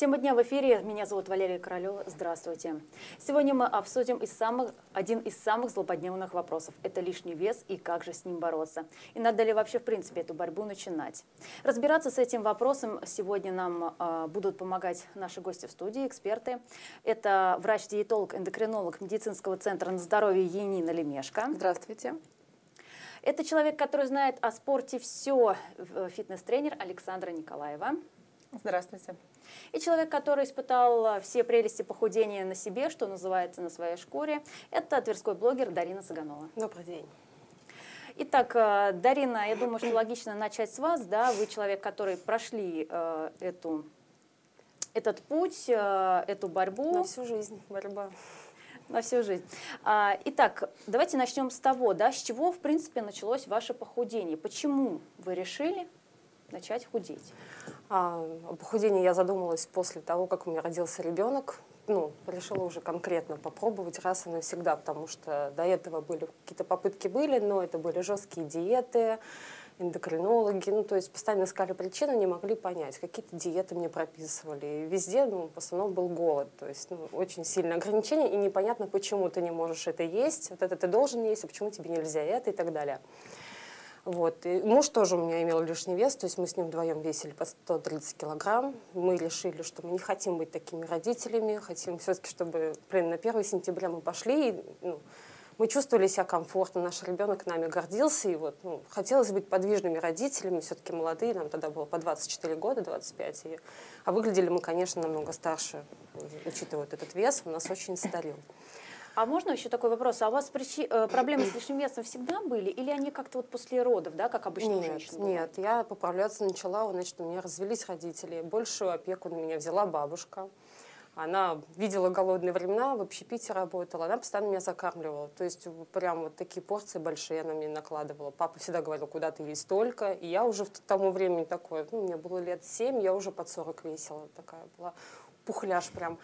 Тема дня в эфире. Меня зовут Валерия Королева. Здравствуйте. Сегодня мы обсудим из самых, один из самых злободневных вопросов. Это лишний вес и как же с ним бороться. И надо ли вообще в принципе эту борьбу начинать. Разбираться с этим вопросом сегодня нам э, будут помогать наши гости в студии, эксперты. Это врач-диетолог, эндокринолог медицинского центра на здоровье Енина Лемешко. Здравствуйте. Это человек, который знает о спорте все, фитнес-тренер Александра Николаева. Здравствуйте. И человек, который испытал э, все прелести похудения на себе, что называется, на своей шкуре, это тверской блогер Дарина Цыганова. Добрый день. Итак, э, Дарина, я думаю, что логично начать с вас. Да? Вы человек, который прошли э, эту, этот путь, э, эту борьбу. На всю жизнь борьба. На всю жизнь. А, итак, давайте начнем с того, да, с чего, в принципе, началось ваше похудение. Почему вы решили начать худеть? А, о похудении я задумалась после того, как у меня родился ребенок. Ну, решила уже конкретно попробовать раз и навсегда, потому что до этого были какие-то попытки были, но это были жесткие диеты, эндокринологи, ну, то есть постоянно искали причины, не могли понять, какие-то диеты мне прописывали. И везде, ну, в основном был голод, то есть, ну, очень сильное ограничение, и непонятно, почему ты не можешь это есть, вот это ты должен есть, а почему тебе нельзя это и так далее. Вот. И муж тоже у меня имел лишний вес, то есть мы с ним вдвоем весили по 130 килограмм. Мы решили, что мы не хотим быть такими родителями, хотим все-таки, чтобы, блин, на 1 сентября мы пошли, и, ну, мы чувствовали себя комфортно, наш ребенок нами гордился, и вот ну, хотелось быть подвижными родителями, все-таки молодые, нам тогда было по 24 года, 25, и, а выглядели мы, конечно, намного старше, учитывая вот этот вес, он нас очень старил. А можно еще такой вопрос? А у вас причи... Э, проблемы с лишним весом всегда были? Или они как-то вот после родов, да, как обычно нет, женщины? Нет, я поправляться начала, значит, у меня развелись родители. Большую опеку на меня взяла бабушка. Она видела голодные времена, в общепите работала, она постоянно меня закармливала. То есть прям вот такие порции большие она мне накладывала. Папа всегда говорил, куда ты есть столько. И я уже в тому времени такое, ну, мне было лет семь, я уже под 40 весила такая была пухляж прям.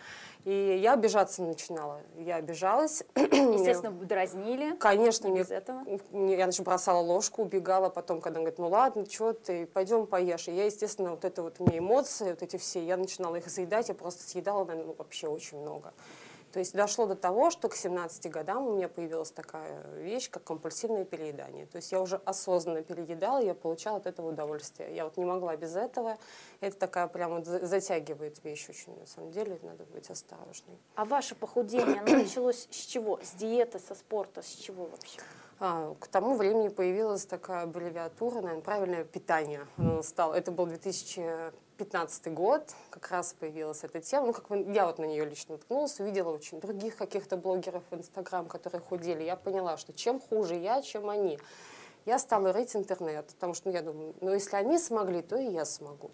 И я обижаться начинала. Я обижалась. Естественно, дразнили. Конечно, без мне, этого. я значит, бросала ложку, убегала. Потом, когда он говорит, ну ладно, что ты, пойдем поешь. И я, естественно, вот это вот у меня эмоции, вот эти все, я начинала их заедать, я просто съедала, наверное, ну, вообще очень много. То есть дошло до того, что к 17 годам у меня появилась такая вещь, как компульсивное переедание. То есть я уже осознанно переедала, я получала от этого удовольствие. Я вот не могла без этого. Это такая прям вот затягивает вещь очень, на самом деле, надо быть осторожной. А ваше похудение, оно началось с чего? С диеты, со спорта, с чего вообще? А, к тому времени появилась такая аббревиатура, наверное, правильное питание. Оно стало, это был 2000 15 год как раз появилась эта тема. Ну, как я вот на нее лично наткнулась, увидела очень других каких-то блогеров в Инстаграм, которые худели. Я поняла, что чем хуже я, чем они. Я стала рыть интернет, потому что ну, я думаю, ну если они смогли, то и я смогу.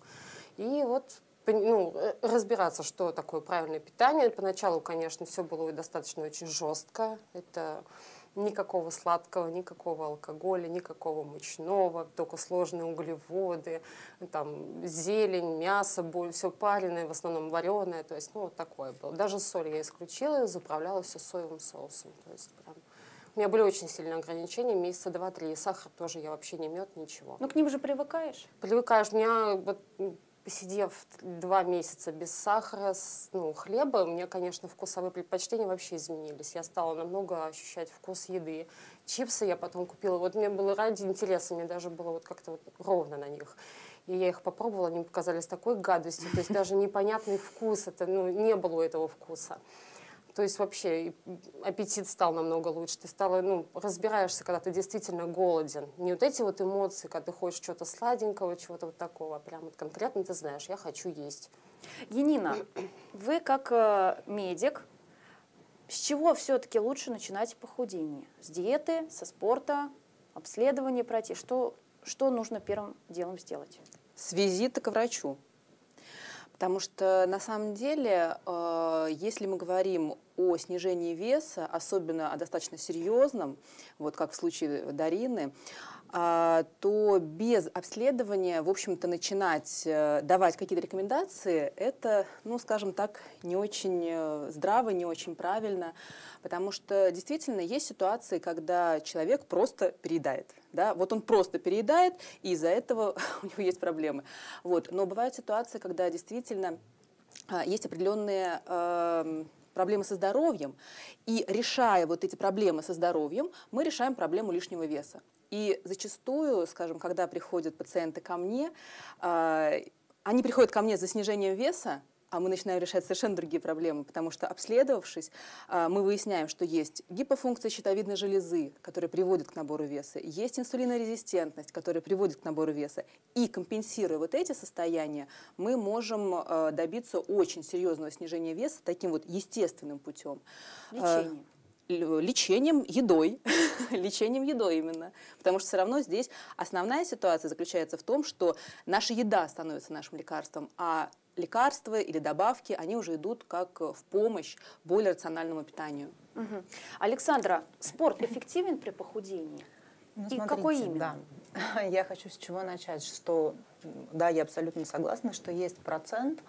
И вот ну, э, разбираться, что такое правильное питание. Поначалу, конечно, все было достаточно очень жестко. Это никакого сладкого, никакого алкоголя, никакого мучного, только сложные углеводы, там, зелень, мясо, все пареное, в основном вареное, то есть, ну, вот такое было. Даже соль я исключила, заправляла все соевым соусом, то есть, прям у меня были очень сильные ограничения, месяца два-три. Сахар тоже я вообще не мед, ничего. Ну, к ним же привыкаешь? Привыкаешь. У меня вот посидев два месяца без сахара, ну, хлеба, у меня, конечно, вкусовые предпочтения вообще изменились. Я стала намного ощущать вкус еды. Чипсы я потом купила. Вот мне было ради интереса, мне даже было вот как-то вот ровно на них. И я их попробовала, они показались такой гадостью. То есть даже непонятный вкус, это, ну, не было у этого вкуса. То есть вообще аппетит стал намного лучше. Ты стала, ну, разбираешься, когда ты действительно голоден. Не вот эти вот эмоции, когда ты хочешь чего-то сладенького, чего-то вот такого, а прям вот конкретно ты знаешь, я хочу есть. Янина, вы как э, медик, с чего все-таки лучше начинать похудение? С диеты, со спорта, обследование пройти? Что, что нужно первым делом сделать? С визита к врачу. Потому что на самом деле, э, если мы говорим о снижении веса, особенно о достаточно серьезном, вот как в случае Дарины, а, то без обследования, в общем-то, начинать э, давать какие-то рекомендации, это, ну, скажем так, не очень э, здраво, не очень правильно, потому что действительно есть ситуации, когда человек просто переедает. Да? Вот он просто переедает, и из-за этого у него есть проблемы. Вот. Но бывают ситуации, когда действительно а, есть определенные э, проблемы со здоровьем, и решая вот эти проблемы со здоровьем, мы решаем проблему лишнего веса. И зачастую, скажем, когда приходят пациенты ко мне, э, они приходят ко мне за снижением веса, а мы начинаем решать совершенно другие проблемы, потому что, обследовавшись, а, мы выясняем, что есть гипофункция щитовидной железы, которая приводит к набору веса, есть инсулинорезистентность, которая приводит к набору веса. И компенсируя вот эти состояния, мы можем а, добиться очень серьезного снижения веса таким вот естественным путем. Лечением лечением едой, лечением едой именно. Потому что все равно здесь основная ситуация заключается в том, что наша еда становится нашим лекарством, а лекарства или добавки, они уже идут как в помощь более рациональному питанию. Угу. Александра, спорт эффективен при похудении? Ну, И смотрите, какой именно? Да. Я хочу с чего начать, что да, я абсолютно согласна, что есть процент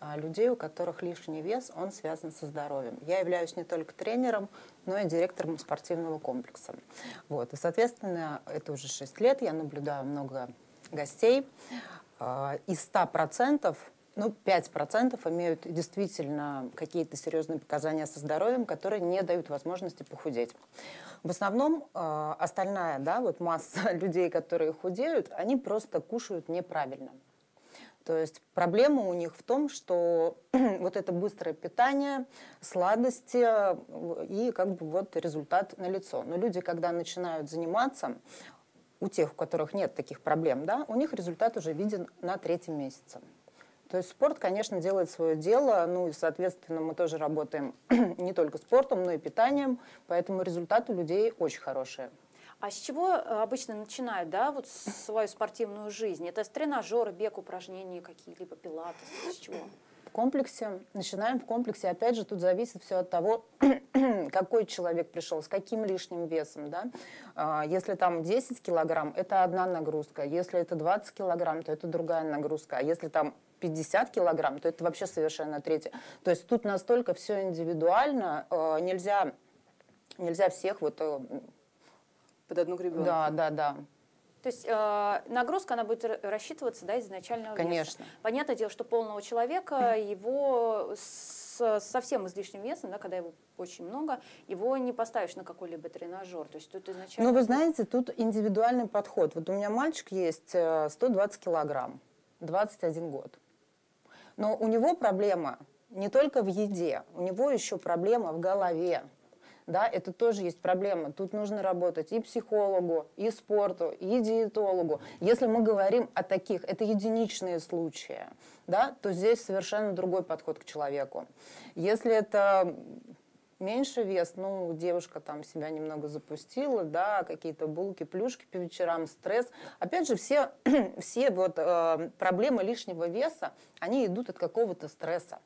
а, людей, у которых лишний вес, он связан со здоровьем. Я являюсь не только тренером, но и директором спортивного комплекса. Вот. И, соответственно, это уже 6 лет, я наблюдаю много гостей. А, из 100% ну, 5% имеют действительно какие-то серьезные показания со здоровьем, которые не дают возможности похудеть. В основном э, остальная да, вот масса людей, которые худеют, они просто кушают неправильно. То есть проблема у них в том, что вот это быстрое питание, сладости и как бы вот результат на лицо. Но люди, когда начинают заниматься, у тех, у которых нет таких проблем, да, у них результат уже виден на третьем месяце. То есть спорт, конечно, делает свое дело, ну и, соответственно, мы тоже работаем не только спортом, но и питанием, поэтому результаты у людей очень хорошие. А с чего э, обычно начинают, да, вот свою спортивную жизнь? Это с тренажера, бег, упражнения какие-либо, пилатес, с чего? В комплексе, начинаем в комплексе, опять же, тут зависит все от того, какой человек пришел, с каким лишним весом, да. А, если там 10 килограмм, это одна нагрузка, если это 20 килограмм, то это другая нагрузка, а если там 50 килограмм, то это вообще совершенно третье. То есть тут настолько все индивидуально, э, нельзя, нельзя всех вот... Э, Под одну гребенку. Да, да, да. То есть э, нагрузка, она будет рассчитываться да, из изначального Конечно. веса. Понятное дело, что полного человека, его с совсем излишним весом, да, когда его очень много, его не поставишь на какой-либо тренажер. То есть тут изначально... Ну, вы знаете, тут индивидуальный подход. Вот у меня мальчик есть 120 э, килограмм, 21 год. Но у него проблема не только в еде, у него еще проблема в голове. Да, это тоже есть проблема. Тут нужно работать и психологу, и спорту, и диетологу. Если мы говорим о таких, это единичные случаи, да, то здесь совершенно другой подход к человеку. Если это меньше вес, ну, девушка там себя немного запустила, да, какие-то булки, плюшки по вечерам, стресс. Опять же, все, все вот э, проблемы лишнего веса, они идут от какого-то стресса.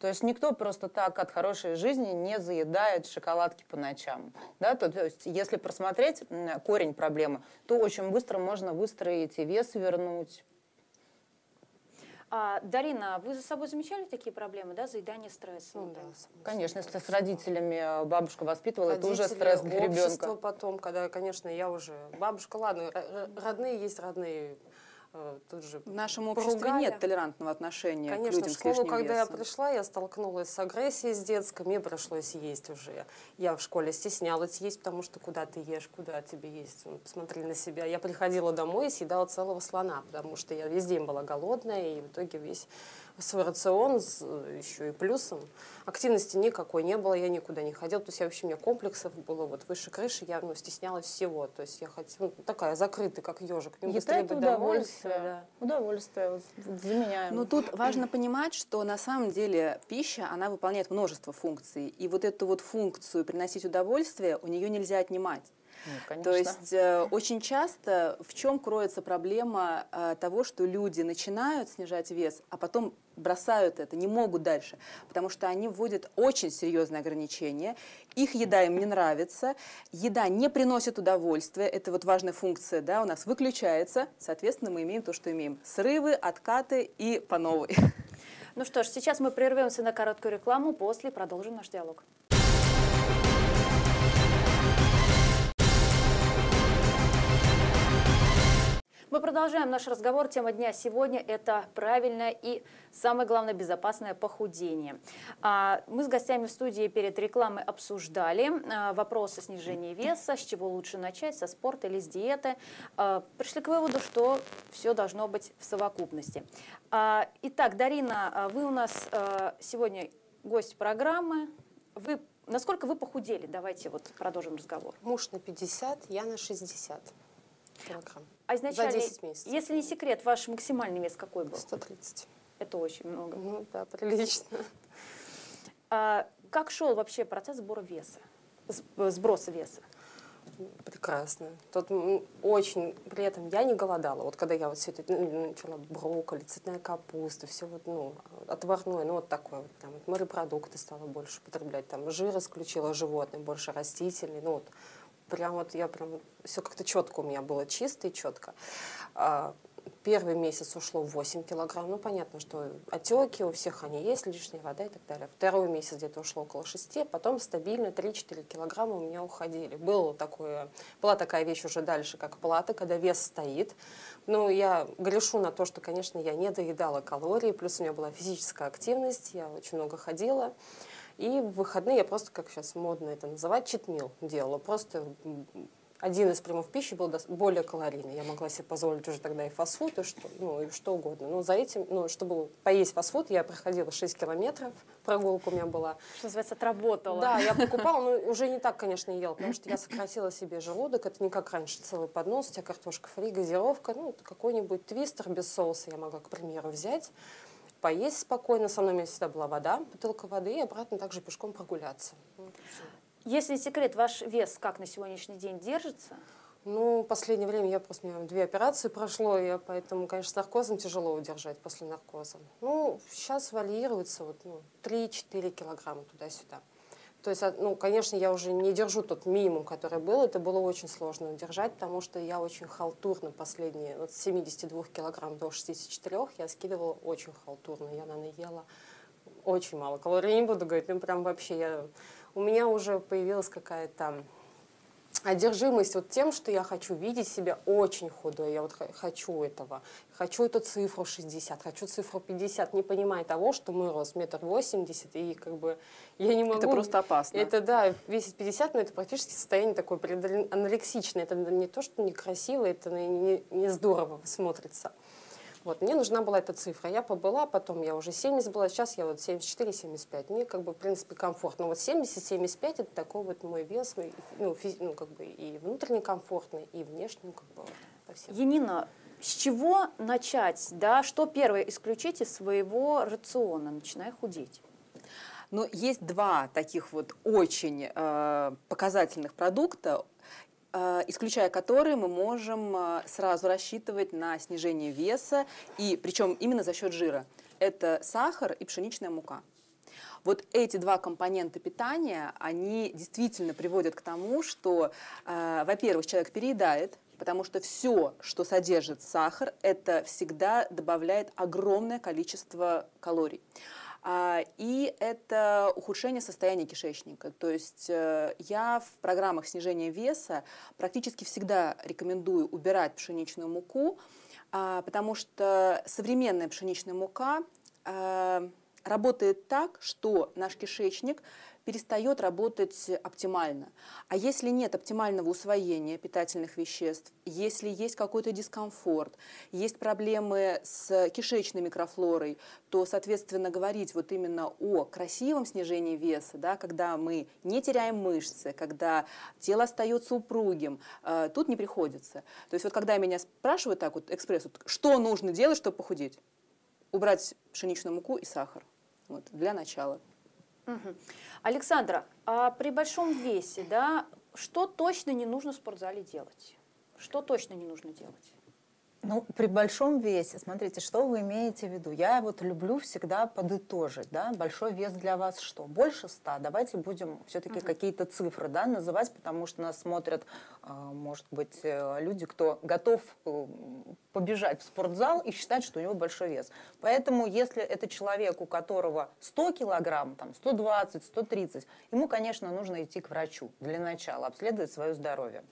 То есть никто просто так от хорошей жизни не заедает шоколадки по ночам. Да? То, то есть если просмотреть корень проблемы, то очень быстро можно выстроить и вес вернуть, а, Дарина, вы за собой замечали такие проблемы, да, заедание стресса? Ну, да, Конечно, если с родителями э, бабушка воспитывала, Родители, это уже стресс для ребенка. потом, когда, конечно, я уже... Бабушка, ладно, родные есть родные, Э, тут же В нашем обществе поругали. нет толерантного отношения Конечно, к людям в школу, когда весом. я пришла, я столкнулась с агрессией с детской, мне пришлось есть уже. Я в школе стеснялась есть, потому что куда ты ешь, куда тебе есть. Ну, посмотрели на себя. Я приходила домой и съедала целого слона, потому что я весь день была голодная, и в итоге весь свой рацион с э, еще и плюсом. Активности никакой не было, я никуда не ходила. То есть я вообще, у меня комплексов было вот выше крыши, я ну, стеснялась всего. То есть я хотела, ну, такая закрытая, как ежик. Мне быстрее быть удовольствие. Да. Удовольствие, вот, заменяем. Но тут важно понимать, что на самом деле пища, она выполняет множество функций. И вот эту вот функцию приносить удовольствие у нее нельзя отнимать. Нет, То есть э, очень часто в чем кроется проблема э, того, что люди начинают снижать вес, а потом бросают это, не могут дальше, потому что они вводят очень серьезные ограничения, их еда им не нравится, еда не приносит удовольствия, это вот важная функция, да, у нас выключается, соответственно, мы имеем то, что имеем. Срывы, откаты и по новой. Ну что ж, сейчас мы прервемся на короткую рекламу, после продолжим наш диалог. Мы продолжаем наш разговор. Тема дня сегодня – это правильное и, самое главное, безопасное похудение. А, мы с гостями в студии перед рекламой обсуждали а, вопросы снижения веса, с чего лучше начать, со спорта или с диеты. А, пришли к выводу, что все должно быть в совокупности. Итак, Дарина, вы у нас сегодня гость программы. Вы Насколько вы похудели? Давайте вот продолжим разговор. Муж на 50, я на 60 килограмм. А изначально, За 10 месяцев. если не секрет, ваш максимальный вес какой был? 130. Это очень много. Ну да, прилично. А, как шел вообще процесс сбора веса, сброса веса? прекрасно. Тут очень, при этом я не голодала. Вот когда я вот все это ну, начала брокколи, цветная капуста, все вот, ну, отварное, ну, вот такое вот, там, морепродукты стала больше потреблять, там, жир исключила животный, больше растительный, ну, вот, прям вот я прям, все как-то четко у меня было, чисто и четко. А, Первый месяц ушло 8 килограмм. Ну, понятно, что отеки у всех они есть, лишняя вода и так далее. Второй месяц где-то ушло около 6, потом стабильно 3-4 килограмма у меня уходили. Было такое, была такая вещь уже дальше, как плата, когда вес стоит. Ну, я грешу на то, что, конечно, я не доедала калории, плюс у меня была физическая активность, я очень много ходила. И в выходные я просто, как сейчас модно это называть, читмил делала. Просто один из приемов пищи был более калорийный. Я могла себе позволить уже тогда и фастфуд, и что, ну, и что угодно. Но за этим, ну, чтобы поесть фастфуд, я проходила 6 километров, прогулка у меня была. Что называется, отработала. Да, я покупала, но уже не так, конечно, ела, потому что я сократила себе желудок. Это не как раньше, целый поднос, у тебя картошка фри, газировка, ну, какой-нибудь твистер без соуса я могла, к примеру, взять поесть спокойно. Со мной у меня всегда была вода, бутылка воды, и обратно также пешком прогуляться. Если секрет, ваш вес как на сегодняшний день держится? Ну, в последнее время я просто, у меня две операции прошло, я поэтому, конечно, с наркозом тяжело удержать после наркоза. Ну, сейчас варьируется вот, ну, 3-4 килограмма туда-сюда. То есть, ну, конечно, я уже не держу тот минимум, который был. Это было очень сложно удержать, потому что я очень халтурно последние, вот с 72 килограмм до 64 я скидывала очень халтурно. Я, наверное, ела очень мало калорий, не буду говорить, ну, прям вообще я у меня уже появилась какая-то одержимость вот тем, что я хочу видеть себя очень худой. Я вот хочу этого. Хочу эту цифру 60, хочу цифру 50, не понимая того, что мой рост метр восемьдесят, и как бы я не могу... Это просто опасно. Это, да, весит 50, но это практически состояние такое анорексичное. Это не то, что некрасиво, это не, не здорово смотрится. Вот, мне нужна была эта цифра. Я побыла, потом я уже 70 была, сейчас я вот 74-75. Мне как бы, в принципе, комфортно. Вот 70-75 это такой вот мой вес, ну, физи, ну, как бы и внутренне комфортный, и внешне, ну, как бы, по всем. Янина, с чего начать, да, что первое исключить из своего рациона, начиная худеть? Но ну, есть два таких вот очень э, показательных продукта, исключая которые мы можем э, сразу рассчитывать на снижение веса, и причем именно за счет жира. Это сахар и пшеничная мука. Вот эти два компонента питания, они действительно приводят к тому, что, э, во-первых, человек переедает, потому что все, что содержит сахар, это всегда добавляет огромное количество калорий. А, и это ухудшение состояния кишечника. То есть э, я в программах снижения веса практически всегда рекомендую убирать пшеничную муку, а, потому что современная пшеничная мука э, работает так, что наш кишечник перестает работать оптимально. А если нет оптимального усвоения питательных веществ, если есть какой-то дискомфорт, есть проблемы с кишечной микрофлорой, то, соответственно, говорить вот именно о красивом снижении веса, да, когда мы не теряем мышцы, когда тело остается упругим, э, тут не приходится. То есть вот когда меня спрашивают так вот, экспресс, вот, что нужно делать, чтобы похудеть? Убрать пшеничную муку и сахар. Вот, для начала. Александра, а при большом весе, да, что точно не нужно в спортзале делать? Что точно не нужно делать? Ну, при большом весе, смотрите, что вы имеете в виду? Я вот люблю всегда подытожить, да, большой вес для вас что? Больше 100? Давайте будем все-таки угу. какие-то цифры, да, называть, потому что нас смотрят, а, может быть, э, люди, кто готов э, побежать в спортзал и считать, что у него большой вес. Поэтому, если это человек, у которого 100 килограмм, там, 120, 130, ему, конечно, нужно идти к врачу для начала, обследовать свое здоровье.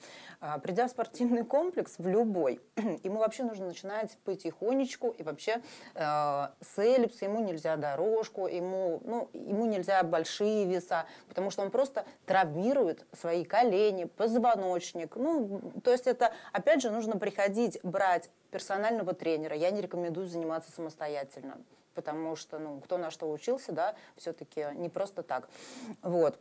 А, придя в спортивный комплекс, в любой, ему вообще вообще нужно начинать потихонечку, и вообще э, с эллипса ему нельзя дорожку, ему, ну, ему нельзя большие веса, потому что он просто травмирует свои колени, позвоночник. Ну, то есть это, опять же, нужно приходить, брать персонального тренера. Я не рекомендую заниматься самостоятельно, потому что, ну, кто на что учился, да, все-таки не просто так. Вот.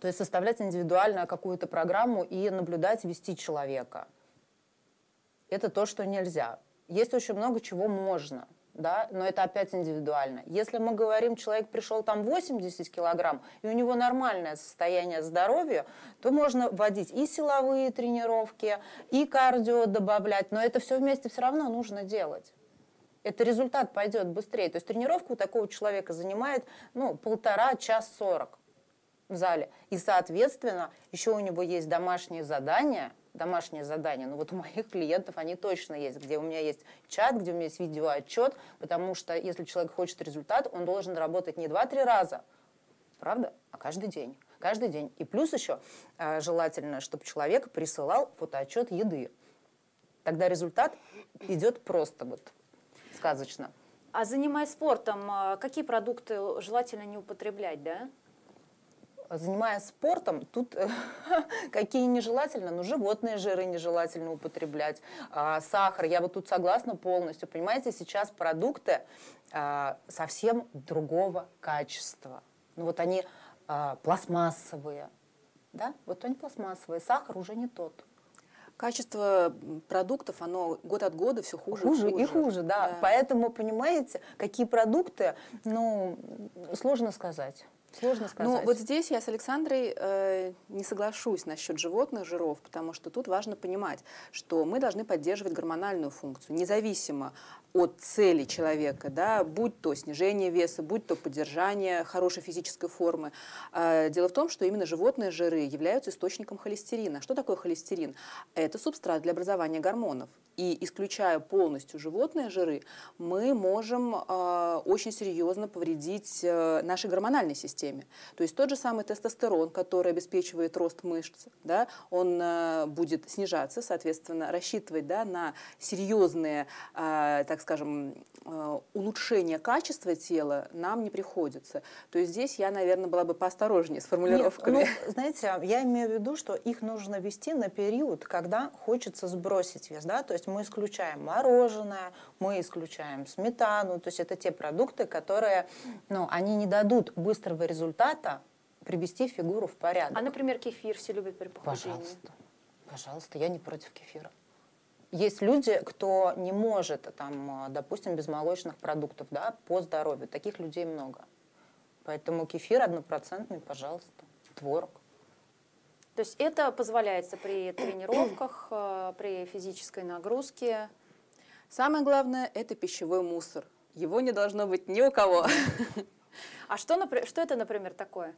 То есть составлять индивидуально какую-то программу и наблюдать, вести человека. Это то, что нельзя. Есть очень много чего можно, да, но это опять индивидуально. Если мы говорим, человек пришел там 80 килограмм, и у него нормальное состояние здоровья, то можно вводить и силовые тренировки, и кардио добавлять, но это все вместе все равно нужно делать это результат пойдет быстрее. То есть тренировка у такого человека занимает ну, полтора час сорок в зале. И, соответственно, еще у него есть домашние задания, домашние задания, ну вот у моих клиентов они точно есть, где у меня есть чат, где у меня есть видеоотчет, потому что если человек хочет результат, он должен работать не 2-3 раза, правда, а каждый день. Каждый день. И плюс еще э, желательно, чтобы человек присылал фотоотчет еды. Тогда результат идет просто вот сказочно. А занимаясь спортом, а, какие продукты желательно не употреблять, да? Занимаясь спортом, тут какие нежелательно, но животные жиры нежелательно употреблять, а, сахар, я вот тут согласна полностью. Понимаете, сейчас продукты а, совсем другого качества. Ну вот они а, пластмассовые, да, вот они пластмассовые, сахар уже не тот. Качество продуктов, оно год от года все хуже, хуже и хуже. И хуже, да. да. Поэтому, понимаете, какие продукты, ну, сложно сказать. Сложно сказать. Ну, вот здесь я с Александрой э, не соглашусь насчет животных жиров, потому что тут важно понимать, что мы должны поддерживать гормональную функцию, независимо от цели человека, да, будь то снижение веса, будь то поддержание хорошей физической формы. Э, дело в том, что именно животные жиры являются источником холестерина. Что такое холестерин? Это субстрат для образования гормонов. И исключая полностью животные жиры, мы можем э, очень серьезно повредить э, нашей гормональной системе. То есть тот же самый тестостерон, который обеспечивает рост мышц, да, он э, будет снижаться, соответственно, рассчитывать да, на серьезные, э, так скажем, э, улучшение качества тела нам не приходится. То есть здесь я, наверное, была бы поосторожнее с формулировками. Нет, ну, знаете, я имею в виду, что их нужно вести на период, когда хочется сбросить вес, да, то есть мы исключаем мороженое, мы исключаем сметану, то есть это те продукты, которые, ну, они не дадут быстрого результата привести фигуру в порядок. А, например, кефир все любят при похудении? Пожалуйста, пожалуйста, я не против кефира. Есть люди, кто не может, там, допустим, без молочных продуктов, да, по здоровью. Таких людей много. Поэтому кефир однопроцентный, пожалуйста, творог. То есть это позволяется при тренировках, э, при физической нагрузке. Самое главное – это пищевой мусор. Его не должно быть ни у кого. А что, что это, например, такое?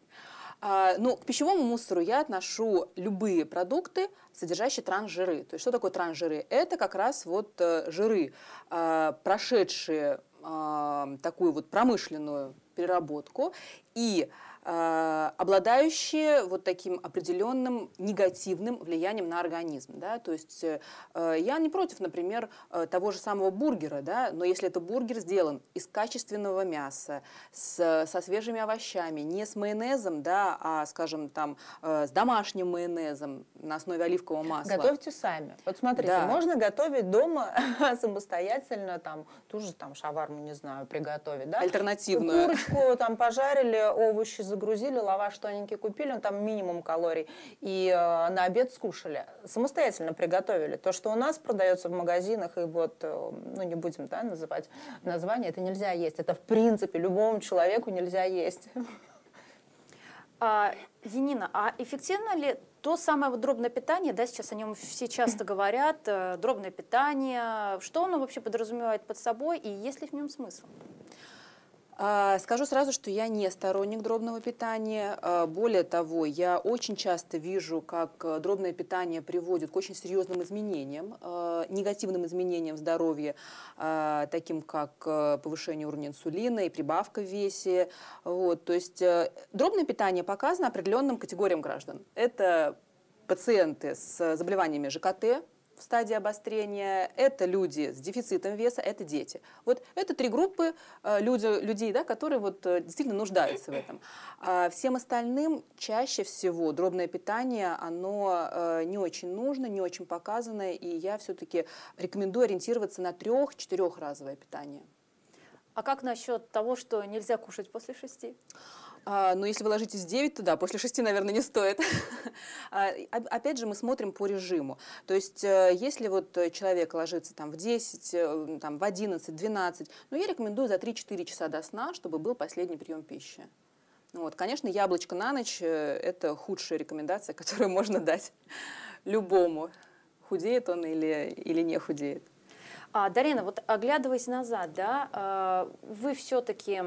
А, ну, к пищевому мусору я отношу любые продукты, содержащие трансжиры. То есть что такое трансжиры? Это как раз вот э, жиры, а, прошедшие а, такую вот промышленную переработку и Э, обладающие вот таким определенным негативным влиянием на организм. Да? То есть э, я не против, например, э, того же самого бургера, да? но если это бургер сделан из качественного мяса, с, со свежими овощами, не с майонезом, да, а, скажем, там, с домашним майонезом на основе оливкового масла. Готовьте сами. Вот смотрите, да. можно готовить дома самостоятельно, там, ту же там шаварму, не знаю, приготовить. Да? Альтернативную. Курочку там пожарили, овощи загрузили, лаваш тоненький купили, он там минимум калорий, и э, на обед скушали. Самостоятельно приготовили. То, что у нас продается в магазинах, и вот, э, ну не будем да, называть название, это нельзя есть. Это в принципе любому человеку нельзя есть. А, Енина, а эффективно ли то самое вот дробное питание, да, сейчас о нем все часто говорят, э, дробное питание, что оно вообще подразумевает под собой и есть ли в нем смысл? А, скажу сразу, что я не сторонник дробного питания. А, более того, я очень часто вижу, как э, дробное питание приводит к очень серьезным изменениям, э, негативным изменениям в здоровье, а, таким как э, повышение уровня инсулина и прибавка в весе. Вот, то есть дробное питание показано определенным категориям граждан. Это пациенты с заболеваниями ЖКТ, в стадии обострения, это люди с дефицитом веса, это дети. Вот это три группы э, люди, людей, да, которые вот э, действительно нуждаются в этом. А всем остальным чаще всего дробное питание, оно э, не очень нужно, не очень показано, и я все-таки рекомендую ориентироваться на трех-четырехразовое питание. А как насчет того, что нельзя кушать после шести? А, но если вы ложитесь в 9, то да, после 6, наверное, не стоит. А, опять же, мы смотрим по режиму. То есть, э, если вот человек ложится там в 10, э, там, в 11, 12, ну, я рекомендую за 3-4 часа до сна, чтобы был последний прием пищи. Вот. Конечно, яблочко на ночь э, – это худшая рекомендация, которую можно дать любому, худеет он или, или не худеет. А, Дарина, вот оглядываясь назад, да, а, вы все-таки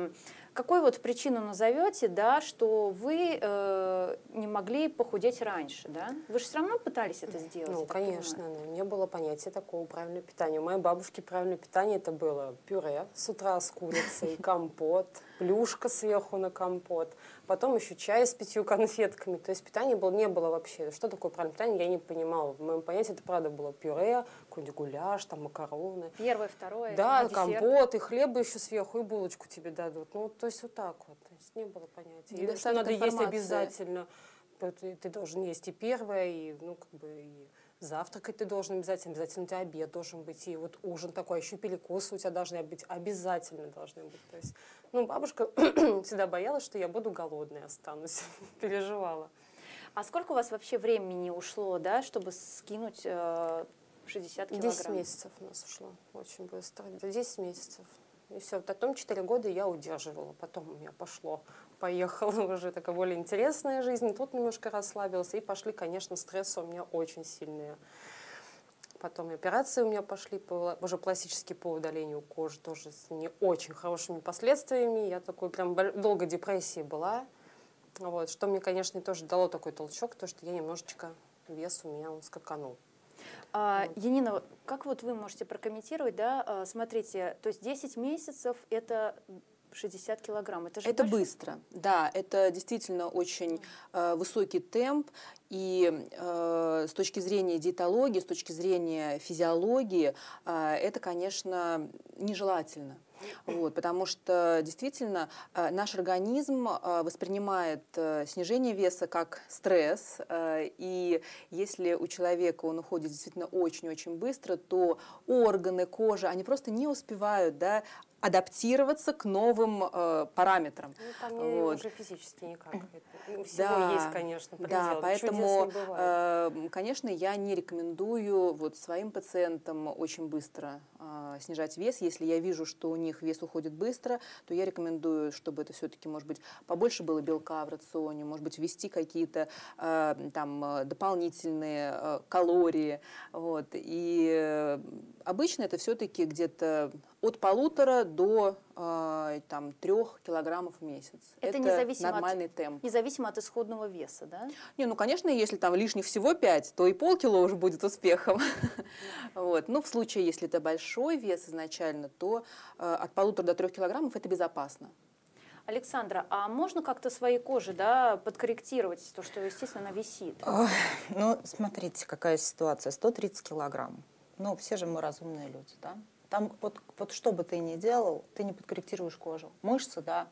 какую вот причину назовете, да, что вы э, не могли похудеть раньше, да? Вы же все равно пытались это сделать? Ну, конечно, ну, не было понятия такого правильного питания. У моей бабушки правильное питание это было пюре с утра с курицей, компот, плюшка сверху на компот, потом еще чай с пятью конфетками. То есть питания было, не было вообще. Что такое правильное питание, я не понимала. В моем понятии это правда было пюре, какой-нибудь гуляш, там макароны. Первое, второе, Да, компот, и хлеба еще сверху, и булочку тебе дадут. Ну, то есть вот так вот. То есть не было понятия. И что надо есть обязательно. Ты, ты должен есть и первое, и, ну, как бы, и завтракать ты должен обязательно, обязательно у тебя обед должен быть, и вот ужин такой, еще перекусы у тебя должны быть, обязательно должны быть. То есть, ну, бабушка всегда боялась, что я буду голодной останусь, переживала. А сколько у вас вообще времени ушло, да, чтобы скинуть э, 60 килограмм? 10 месяцев у нас ушло, очень быстро, 10 месяцев. И все, потом 4 года я удерживала, потом у меня пошло, поехала уже такая более интересная жизнь, тут немножко расслабился, и пошли, конечно, стрессы у меня очень сильные. Потом операции у меня пошли, по, уже пластические по удалению кожи, тоже с не очень хорошими последствиями. Я такой прям долго депрессии была. Вот, что мне, конечно, тоже дало такой толчок, то, что я немножечко вес у меня он скаканул. А, вот. Янина, как вот вы можете прокомментировать, да, а, смотрите, то есть 10 месяцев это 60 килограмм. Это же Это быстро, да, это действительно очень э, высокий темп, и э, с точки зрения диетологии, с точки зрения физиологии, э, это, конечно, нежелательно. Вот, потому что действительно э, наш организм э, воспринимает э, снижение веса как стресс, и если у человека он уходит действительно очень-очень быстро, то органы, кожа, они просто не успевают да, адаптироваться к новым э, параметрам. Ну, там вот. уже физически никак. Это, всего да, есть, конечно, предел. Да, поэтому, э, конечно, я не рекомендую вот своим пациентам очень быстро э, снижать вес. Если я вижу, что у них вес уходит быстро, то я рекомендую, чтобы это все-таки, может быть, побольше было белка в рационе, может быть, ввести какие-то э, там э, дополнительные э, калории. Вот. И э, обычно это все-таки где-то от полутора до э, там, трех килограммов в месяц. Это, Это независимо нормальный от, темп. Независимо от исходного веса, да? Не, ну, конечно, если там лишних всего 5, то и полкило уже будет успехом. вот. Ну, в случае, если это большой вес изначально, то э, от полутора до трех килограммов это безопасно. Александра, а можно как-то своей коже да, подкорректировать то, что, естественно, она висит? ну, смотрите, какая ситуация. 130 килограмм. Ну, все же мы разумные люди, да? Там вот, вот что бы ты ни делал, ты не подкорректируешь кожу. Мышцы, да.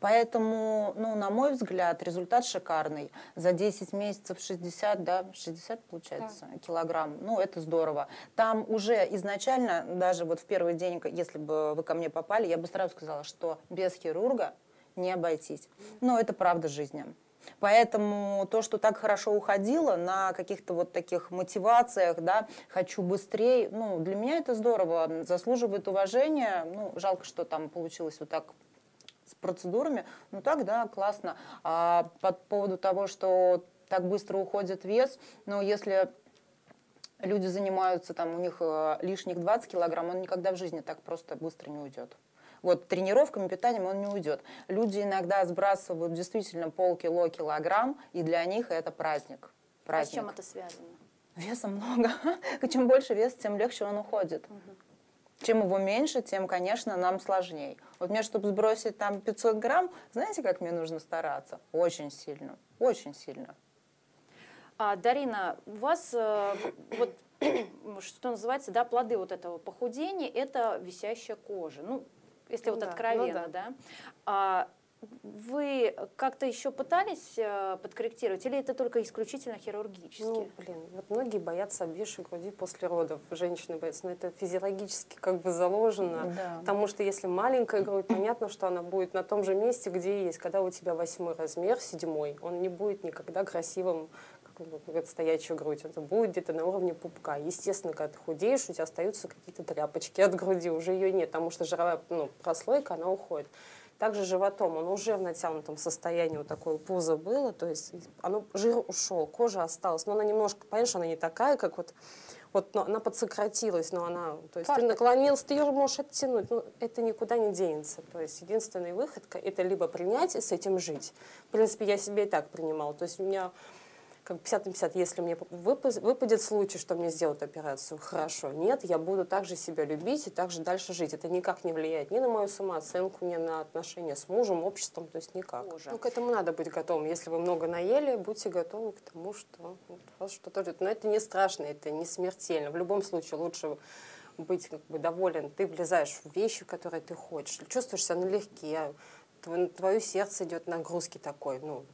Поэтому, ну, на мой взгляд, результат шикарный. За 10 месяцев 60, да, 60 получается да. килограмм. Ну, это здорово. Там уже изначально, даже вот в первый день, если бы вы ко мне попали, я бы сразу сказала, что без хирурга не обойтись. Но это правда жизни. Поэтому то, что так хорошо уходило на каких-то вот таких мотивациях, да, хочу быстрее, ну, для меня это здорово, заслуживает уважения. Ну, жалко, что там получилось вот так с процедурами. Ну, так, да, классно. А по поводу того, что так быстро уходит вес, но если люди занимаются, там, у них э, лишних 20 килограмм, он никогда в жизни так просто быстро не уйдет. Вот тренировками, питанием он не уйдет. Люди иногда сбрасывают действительно полкило, килограмм, и для них это праздник. праздник. А с чем это связано? Веса много. Чем больше веса, тем легче он уходит. Угу. Чем его меньше, тем, конечно, нам сложнее. Вот мне, чтобы сбросить там 500 грамм, знаете, как мне нужно стараться? Очень сильно, очень сильно. А, Дарина, у вас э, вот что называется, да, плоды вот этого похудения, это висящая кожа. Ну, если Ну вот да, ну откровенно, да. да. А вы как-то еще пытались э, подкорректировать, или это только исключительно хирургически? Ну, блин, вот многие боятся обвисшей груди после родов. Женщины боятся, но это физиологически как бы заложено. Да. Потому что если маленькая грудь, понятно, что она будет на том же месте, где и есть. Когда у тебя восьмой размер, седьмой, он не будет никогда красивым, ну, говорят, стоячая грудь. Это будет где-то на уровне пупка. Естественно, когда ты худеешь, у тебя остаются какие-то тряпочки от груди, уже ее нет, потому что жировая ну, прослойка, она уходит. Также животом, он уже в натянутом состоянии, вот такое пузо было, то есть оно, жир ушел, кожа осталась, но она немножко, понимаешь, она не такая, как вот, вот но она подсократилась, но она, то есть ты Фартук. наклонился, ты ее можешь оттянуть, но это никуда не денется. То есть единственный выход – это либо принять и с этим жить. В принципе, я себе и так принимала. То есть у меня 50 на 50, если мне выпа- выпадет случай, что мне сделают операцию, хорошо. Нет, я буду также себя любить и также дальше жить. Это никак не влияет ни на мою самооценку, ни на отношения с мужем, обществом, то есть никак. Ну, к этому надо быть готовым. Если вы много наели, будьте готовы к тому, что вот вас что-то ждет. Но это не страшно, это не смертельно. В любом случае лучше быть как бы доволен. Ты влезаешь в вещи, которые ты хочешь. Чувствуешь себя налегке. Твое сердце идет нагрузки такой, ну,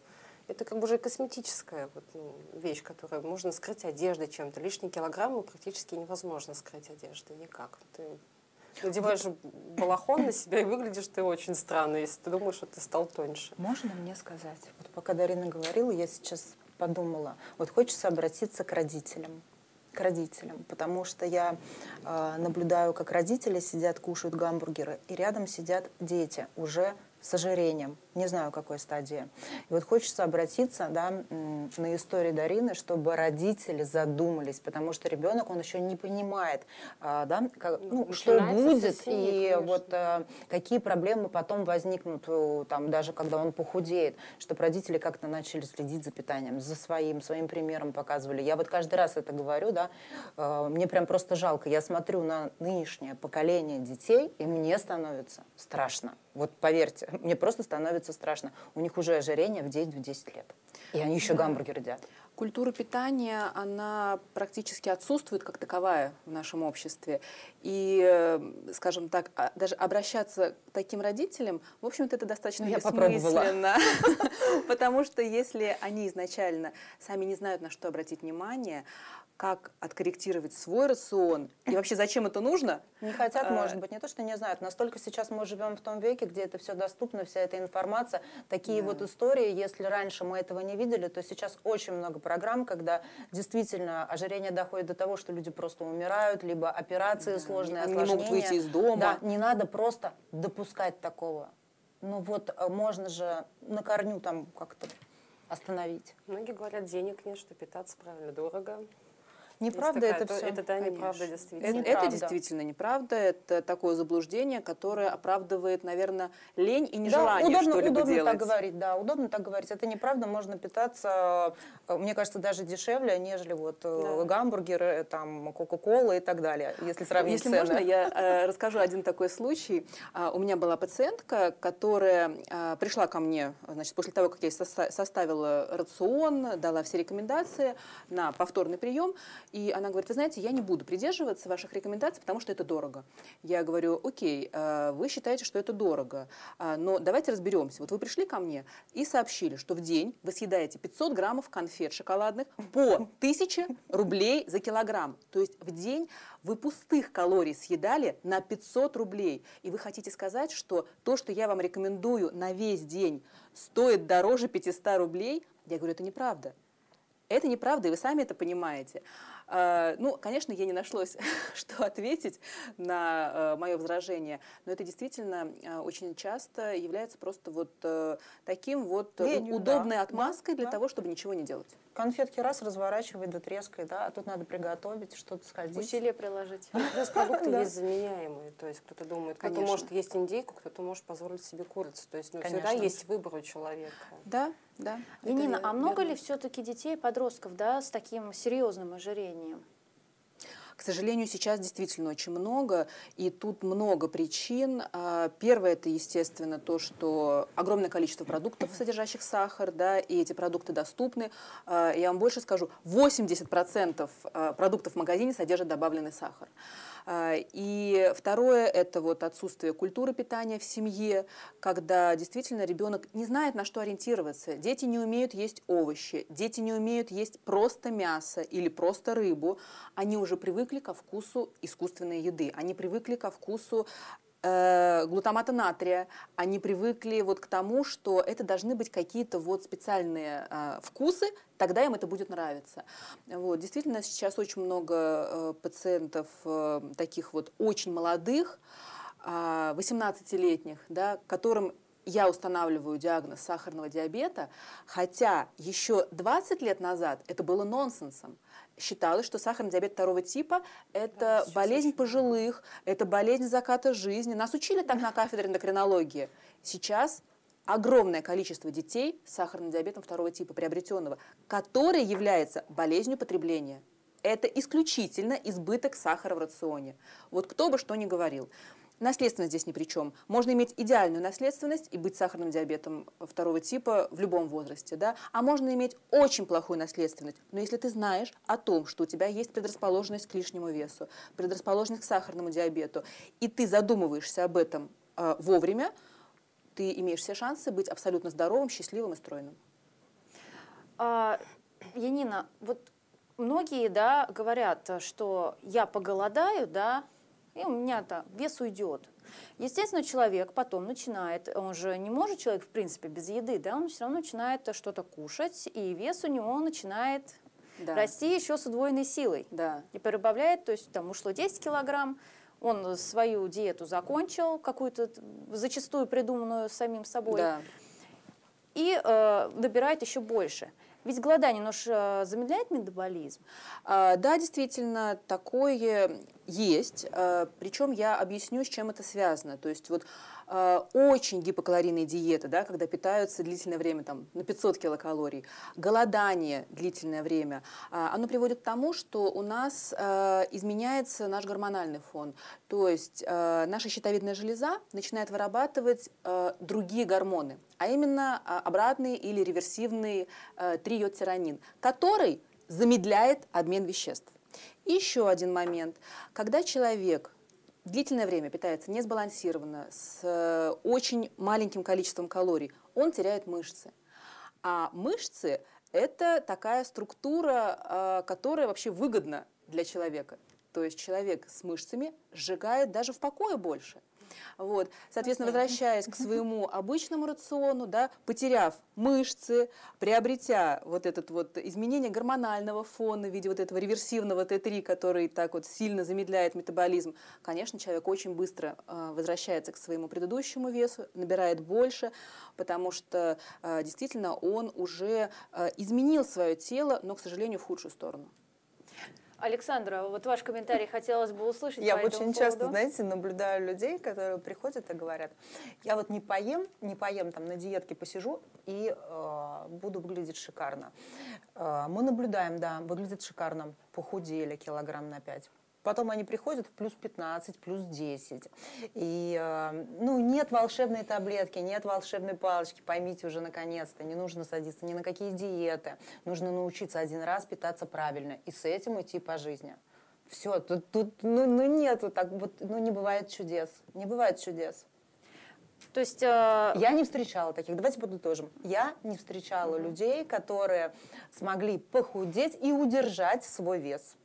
это как бы уже косметическая вот, ну, вещь, которую можно скрыть одеждой чем-то. Лишние килограммы практически невозможно скрыть одеждой никак. Ты надеваешь балахон на себя и выглядишь ты очень странно, если ты думаешь, что ты стал тоньше. Можно мне сказать? Вот пока Дарина говорила, я сейчас подумала, вот хочется обратиться к родителям к родителям, потому что я э, наблюдаю, как родители сидят, кушают гамбургеры, и рядом сидят дети уже с ожирением, не знаю, какой стадии. И вот хочется обратиться да, на историю Дарины, чтобы родители задумались, потому что ребенок, он еще не понимает, а, да, как- ну, что будет, и конечно. вот э, какие проблемы потом возникнут, там, даже когда он похудеет, чтобы родители как-то начали следить за питанием, за своим, своим примером показывали. Я вот каждый раз это говорю, да, э, мне прям просто жалко. Я смотрю на нынешнее поколение детей, и мне становится страшно. Вот поверьте, мне просто становится страшно. У них уже ожирение в 9-10 лет. И они еще гамбургер едят. Культура питания, она практически отсутствует как таковая в нашем обществе. И, э, скажем так, а, даже обращаться к таким родителям, в общем-то, это достаточно Ну, бессмысленно. Потому что если они изначально сами не знают, на что обратить внимание, как откорректировать свой рацион, и вообще зачем это нужно, Не хотят, А, может быть, не то, что не знают. Настолько сейчас мы живем в том веке, где это все доступно, вся эта информация. Такие вот истории, если раньше мы этого не видели, то сейчас очень много программ, когда действительно ожирение доходит до того, что люди просто умирают, либо операции сложные, они не могут выйти из дома. Да, не надо просто допускать такого. Ну вот э, можно же на корню там как-то остановить. Многие говорят, денег нет, что питаться правильно дорого. Неправда это все? Это, да, неправда, действительно. Это, неправда. это действительно неправда. Это такое заблуждение, которое оправдывает, наверное, лень и нежелание да, удобно, что-либо удобно делать. так говорить, да, удобно так говорить. Это неправда, можно питаться, э, мне кажется, даже дешевле, нежели вот э, Да. гамбургеры, там, кока-кола и так далее, если сравнить Если цены. можно, я э, расскажу один такой случай. А, у меня была пациентка, которая а, пришла ко мне, значит, после того, как я составила рацион, дала все рекомендации на повторный прием, и она говорит, вы знаете, я не буду придерживаться ваших рекомендаций, потому что это дорого. Я говорю, окей, э, вы считаете, что это дорого, а, но давайте разберемся. Вот вы пришли ко мне и сообщили, что в день вы съедаете 500 граммов конфет шоколадных по 1000 рублей за килограмм. То есть в день вы пустых калорий съедали на 500 рублей. И вы хотите сказать, что то, что я вам рекомендую на весь день, стоит дороже 500 рублей? Я говорю, это неправда. Это неправда, и вы сами это понимаете. А, Ну, конечно, ей не нашлось, что ответить на мое возражение, но это действительно э, очень часто является просто вот э, таким вот э, Ленью, удобной да. отмазкой Да, для да. того, чтобы ничего не делать. Конфетки раз разворачивай до трескай, да, а тут надо приготовить, что-то сходить. Усилия приложить. Плюс продукты Да. есть заменяемые. То есть кто-то думает, кто-то Конечно. может есть индейку, кто-то может позволить себе курицу. То есть ну, всегда есть выбор у человека. Да, да. Янина, а много верно. ли все-таки детей, подростков, да, с таким серьезным ожирением? К сожалению, сейчас действительно очень много, и тут много причин. А, первое – это, естественно, то, что огромное количество продуктов, содержащих сахар, да, и эти продукты доступны. А, я вам больше скажу, 80% а, продуктов в магазине содержат добавленный сахар. А, и второе – это вот отсутствие культуры питания в семье, когда действительно ребенок не знает, на что ориентироваться. Дети не умеют есть овощи, дети не умеют есть просто мясо или просто рыбу. Они уже привыкли ко вкусу искусственной еды, они привыкли ко вкусу э, глутамата натрия, они привыкли вот к тому, что это должны быть какие-то вот специальные э, вкусы, тогда им это будет нравиться. Вот. Действительно, сейчас очень много э, пациентов э, таких вот очень молодых, э, 18-летних, да, которым я устанавливаю диагноз сахарного диабета, хотя еще 20 лет назад это было нонсенсом считалось, что сахарный диабет второго типа – это да, болезнь пожилых, это болезнь заката жизни. Нас учили так на кафедре эндокринологии. Сейчас огромное количество детей с сахарным диабетом второго типа, приобретенного, который является болезнью потребления. Это исключительно избыток сахара в рационе. Вот кто бы что ни говорил. Наследственность здесь ни при чем. Можно иметь идеальную наследственность и быть сахарным диабетом второго типа в любом возрасте, да? а можно иметь очень плохую наследственность. Но если ты знаешь о том, что у тебя есть предрасположенность к лишнему весу, предрасположенность к сахарному диабету, и ты задумываешься об этом э, вовремя, ты имеешь все шансы быть абсолютно здоровым, счастливым и стройным. А, Янина, вот многие да, говорят, что я поголодаю, да, и у меня-то вес уйдет. Естественно, человек потом начинает, он же не может человек, в принципе, без еды, да, он все равно начинает что-то кушать, и вес у него начинает да. расти еще с удвоенной силой. Да. И прибавляет, то есть там ушло 10 килограмм, он свою диету закончил, какую-то зачастую придуманную самим собой, да. и э, набирает еще больше. Ведь голодание, оно же э, замедляет метаболизм? А, да, действительно, такое есть. А, причем я объясню, с чем это связано. То есть вот а, очень гипокалорийные диеты, да, когда питаются длительное время там, на 500 килокалорий, голодание длительное время, оно приводит к тому, что у нас изменяется наш гормональный фон. То есть наша щитовидная железа начинает вырабатывать другие гормоны, а именно обратный или реверсивный триодтиранин, который замедляет обмен веществ. И еще один момент. Когда человек длительное время питается несбалансированно, с э, очень маленьким количеством калорий, он теряет мышцы. А мышцы – это такая структура, э, которая вообще выгодна для человека. То есть человек с мышцами сжигает даже в покое больше. Вот. Соответственно, возвращаясь к своему обычному рациону, да, потеряв мышцы, приобретя вот это вот изменение гормонального фона в виде вот этого реверсивного Т3, который так вот сильно замедляет метаболизм, конечно, человек очень быстро э, возвращается к своему предыдущему весу, набирает больше, потому что э, действительно он уже э, изменил свое тело, но, к сожалению, в худшую сторону. Александра, вот ваш комментарий хотелось бы услышать. Я по очень часто, знаете, наблюдаю людей, которые приходят и говорят, я вот не поем, не поем, там на диетке посижу и э, буду выглядеть шикарно. Э, мы наблюдаем, да, выглядит шикарно, похудели килограмм на 5. Потом они приходят в плюс 15, плюс 10. И э, ну, нет волшебной таблетки, нет волшебной палочки. Поймите уже наконец-то, не нужно садиться ни на какие диеты. Нужно научиться один раз питаться правильно и с этим идти по жизни. Все, тут, тут ну, ну нету так, вот, ну не бывает чудес, не бывает чудес. То есть э... я не встречала таких. Давайте подытожим. Я не встречала mm-hmm. людей, которые смогли похудеть и удержать свой вес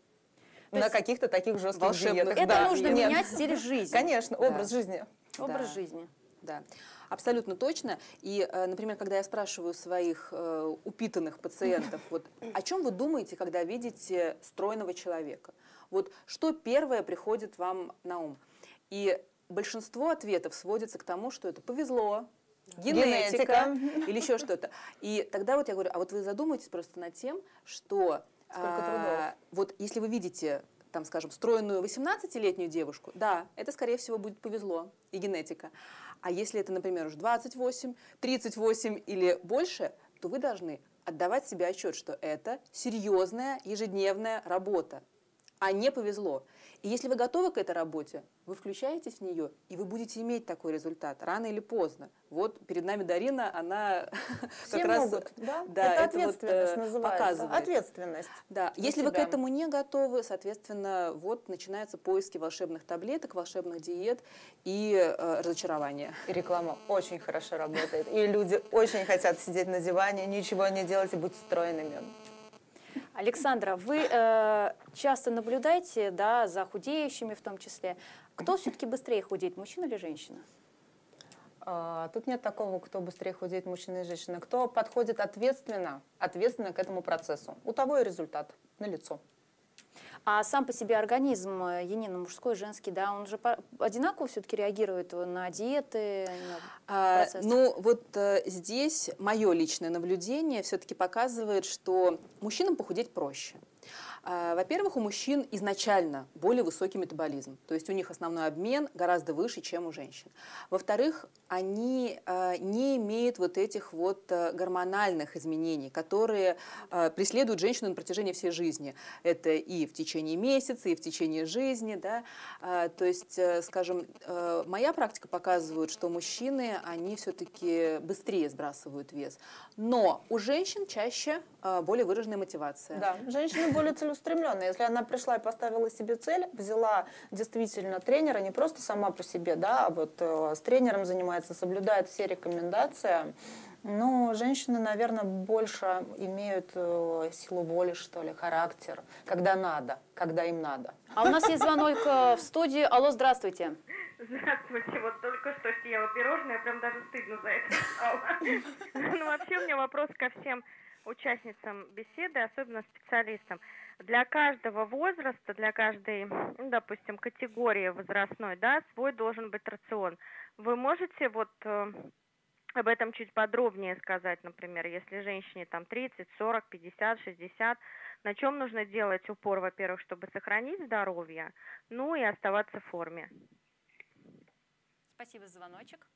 на каких-то таких жестких волшебных. диетах. Это да. нужно Нет. менять стиль жизни. Конечно, образ да. жизни. Образ да. жизни. Да, абсолютно точно. И, э, например, когда я спрашиваю своих э, упитанных пациентов, вот о чем вы думаете, когда видите стройного человека? Вот что первое приходит вам на ум? И большинство ответов сводится к тому, что это повезло, генетика, генетика. или еще что-то. И тогда вот я говорю, а вот вы задумайтесь просто над тем, что Сколько трудов? А, вот если вы видите там, скажем, стройную 18-летнюю девушку, да, это, скорее всего, будет повезло и генетика. А если это, например, уж 28, 38 или больше, то вы должны отдавать себе отчет, что это серьезная ежедневная работа. а не повезло. И если вы готовы к этой работе, вы включаетесь в нее, и вы будете иметь такой результат рано или поздно. Вот перед нами Дарина, она Все как раз могут, да? да, это это вот, ответственность э, называется. показывает. Ответственность. Да, если вы к себя. этому не готовы, соответственно, вот начинаются поиски волшебных таблеток, волшебных диет и э, разочарования. И реклама очень хорошо работает. И люди очень хотят сидеть на диване, ничего не делать и быть стройными. Александра, вы э, часто наблюдаете да, за худеющими в том числе. Кто все-таки быстрее худеет, мужчина или женщина? А, Тут нет такого, кто быстрее худеет, мужчина и женщина. Кто подходит ответственно, ответственно к этому процессу. У того и результат на лицо. А сам по себе организм, э, Енина, мужской, женский, да, он же одинаково все-таки реагирует на диеты, на А, ну, вот э, здесь мое личное наблюдение все-таки показывает, что мужчинам похудеть проще. А, Во-первых, у мужчин изначально более высокий метаболизм, то есть у них основной обмен гораздо выше, чем у женщин. Во-вторых, они э, не имеют вот этих вот э, гормональных изменений, которые э, преследуют женщину на протяжении всей жизни. Это и в течение месяца, и в течение жизни. Да? А, То есть, э, скажем, э, моя практика показывает, что мужчины, они все-таки быстрее сбрасывают вес. Но у женщин чаще более выраженная мотивация. Да, женщина более целеустремленная. Если она пришла и поставила себе цель, взяла действительно тренера, не просто сама по себе, да, а вот э, с тренером занимается, соблюдает все рекомендации, но женщины, наверное, больше имеют э, силу воли, что ли, характер, когда надо, когда им надо. А у нас есть звонок э, в студию. Алло, здравствуйте. Здравствуйте, вот только что съела пирожное, прям даже стыдно за это стало. Ну, вообще у меня вопрос ко всем участницам беседы, особенно специалистам. Для каждого возраста, для каждой, ну, допустим, категории возрастной, да, свой должен быть рацион. Вы можете вот э, об этом чуть подробнее сказать, например, если женщине там 30, 40, 50, 60, на чем нужно делать упор, во-первых, чтобы сохранить здоровье, ну и оставаться в форме. Спасибо за звоночек.